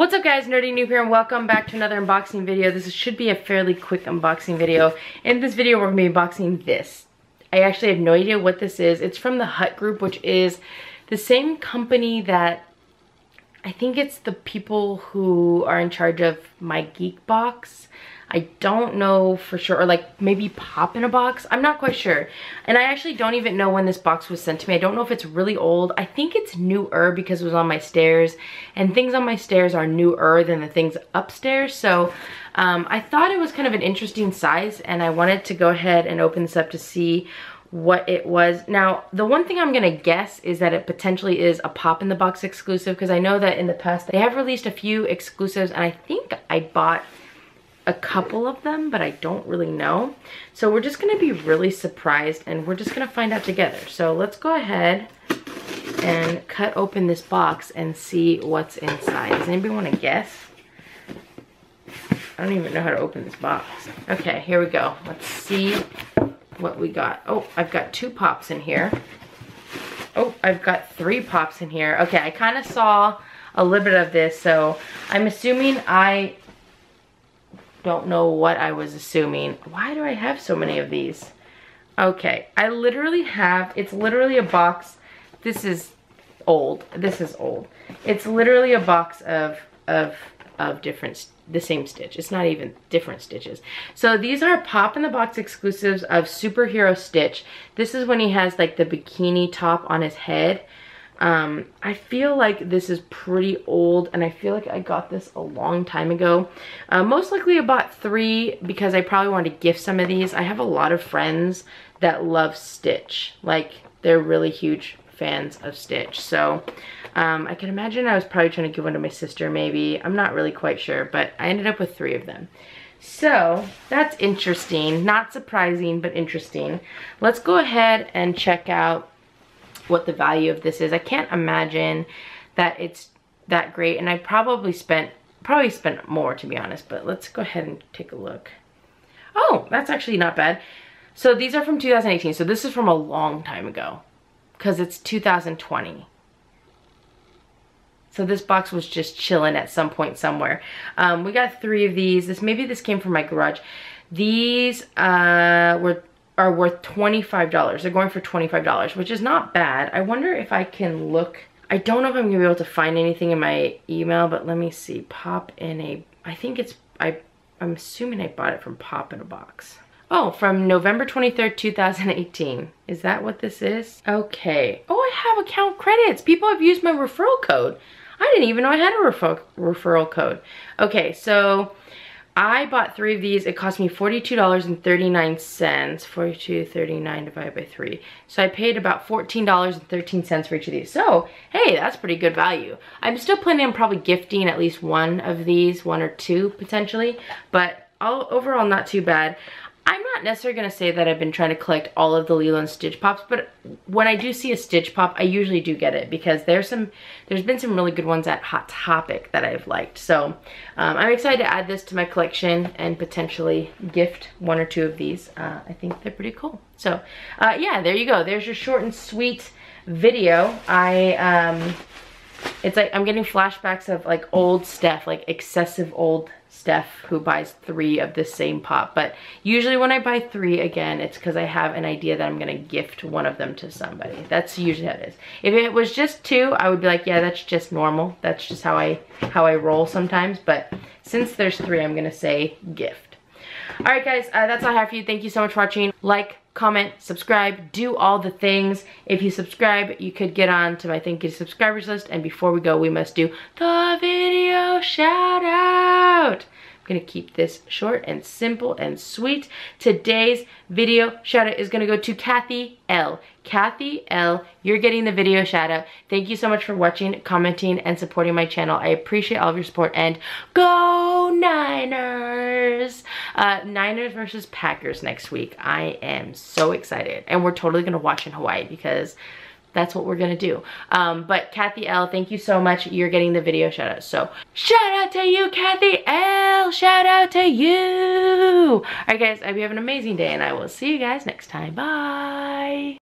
What's up guys, Nerdy Newb here and welcome back to another unboxing video. This should be a fairly quick unboxing video. In this video, we're gonna be unboxing this. I actually have no idea what this is. It's from the Hut Group, which is the same company that I think it's the people who are in charge of my Geek Box. I don't know for sure, or like maybe pop in a box. I'm not quite sure. And I actually don't even know when this box was sent to me. I don't know if it's really old. I think it's newer because it was on my stairs and things on my stairs are newer than the things upstairs. So um, I thought it was kind of an interesting size and I wanted to go ahead and open this up to see what it was. Now, the one thing I'm gonna guess is that it potentially is a pop in the box exclusive because I know that in the past they have released a few exclusives and I think I bought a couple of them, but I don't really know. So we're just gonna be really surprised and we're just gonna find out together. So let's go ahead and cut open this box and see what's inside. Does anybody wanna guess? I don't even know how to open this box. Okay, here we go. Let's see what we got. Oh, I've got two pops in here. Oh, I've got three pops in here. Okay, I kind of saw a little bit of this, so I'm assuming I don't know what I was assuming. Why do I have so many of these? Okay, I literally have, it's literally a box. This is old. This is old. It's literally a box of, of, of different, the same stitch. It's not even different stitches. So these are pop in the box exclusives of Superhero Stitch. This is when he has like the bikini top on his head. Um, I feel like this is pretty old and I feel like I got this a long time ago. Uh, most likely I bought three because I probably wanted to gift some of these. I have a lot of friends that love Stitch. Like they're really huge fans of Stitch. So um, I can imagine I was probably trying to give one to my sister maybe. I'm not really quite sure, but I ended up with three of them. So that's interesting, not surprising, but interesting. Let's go ahead and check out what the value of this is. I can't imagine that it's that great and I probably spent probably spent more to be honest but let's go ahead and take a look oh that's actually not bad so these are from 2018 so this is from a long time ago because it's 2020 so this box was just chilling at some point somewhere um, we got three of these this maybe this came from my garage these uh, were are worth $25. They're going for $25, which is not bad. I wonder if I can look. I don't know if I'm gonna be able to find anything in my email, but let me see. Pop in a, I think it's, I, I'm assuming I bought it from Pop in a Box. Oh, from November 23rd, 2018. Is that what this is? Okay. Oh, I have account credits. People have used my referral code. I didn't even know I had a refer referral code. Okay, so I bought three of these. It cost me $42.39. 42.39 divided by three. So I paid about $14.13 for each of these. So, hey, that's pretty good value. I'm still planning on probably gifting at least one of these, one or two potentially, but all, overall not too bad. Not necessarily going to say that I've been trying to collect all of the Lilo Stitch Pops, but when I do see a Stitch Pop, I usually do get it because there's some, there's been some really good ones at Hot Topic that I've liked. So um, I'm excited to add this to my collection and potentially gift one or two of these. Uh, I think they're pretty cool. So uh, yeah, there you go. There's your short and sweet video. I, um, it's like I'm getting flashbacks of like old Steph, like excessive old Steph who buys three of the same pop. But usually when I buy three, again, it's because I have an idea that I'm going to gift one of them to somebody. That's usually how it is. If it was just two, I would be like, yeah, that's just normal. That's just how I, how I roll sometimes. But since there's three, I'm going to say gift. All right, guys, uh, that's all I have for you. Thank you so much for watching. Like, comment, subscribe, do all the things. If you subscribe, you could get on to my thank you subscribers list. And before we go, we must do the video shout out gonna keep this short and simple and sweet. Today's video shout out is gonna go to Kathy L. Kathy L, you're getting the video shout out. Thank you so much for watching, commenting, and supporting my channel. I appreciate all of your support and go Niners! Uh, Niners versus Packers next week. I am so excited. And we're totally gonna watch in Hawaii because that's what we're gonna do. Um, but Kathy L, thank you so much. You're getting the video shout out. So shout out to you, Kathy L. Shout out to you. All right, guys, I hope you have an amazing day and I will see you guys next time. Bye.